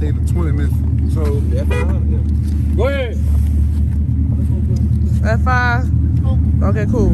say the 20 minutes. So Go ahead. F five. Okay, cool.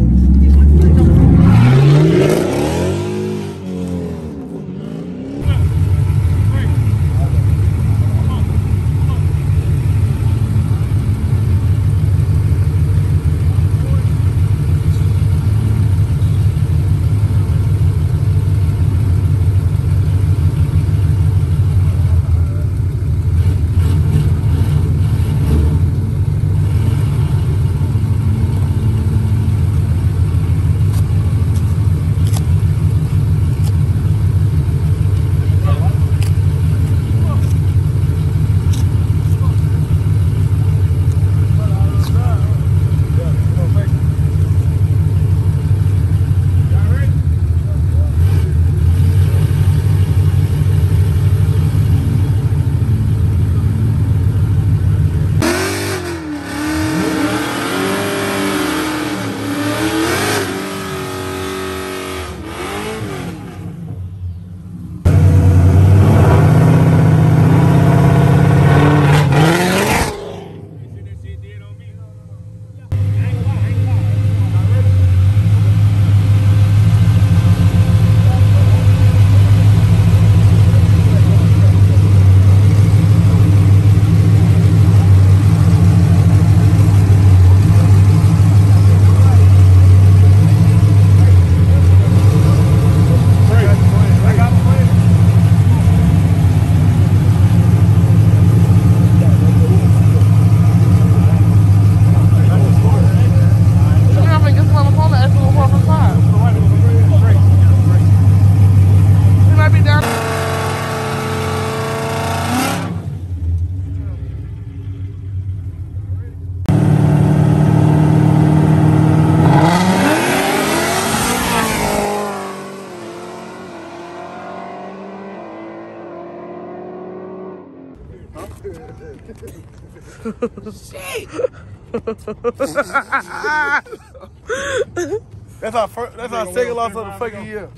That's our first, that's our second loss of the fucking year.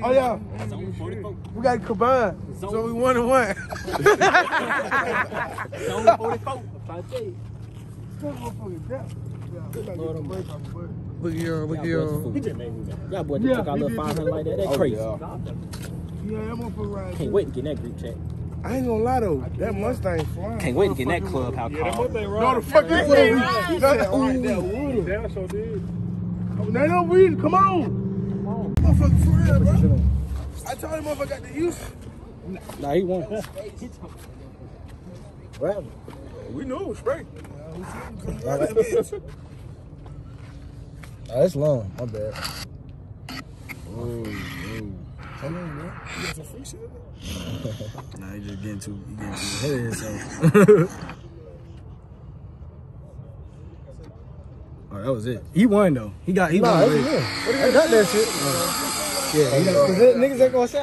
Oh yeah, we got combined, so we one and one. Look at y'all, look at y'all. Y'all boy just took our little 500 like that. That's oh, crazy. Yeah, that motherfucker right. Can't wait to get in that group chat. I ain't gonna lie though, that Mustang flying. Can't wait to get in that clubhouse call. No, the fuck is that? He said, right there, Woodle. Damn, so did. They don't read. Come on. Motherfucker, for real, bro. I told him motherfucker got the use. Nah, he won. Right. We knew it was straight. Oh, that's long. My bad. Nah, he just getting too, he getting too ahead of himself. oh, that was it. He won though. He got, he won. I got that shit. Yeah, you know, 'cause niggas ain't gonna.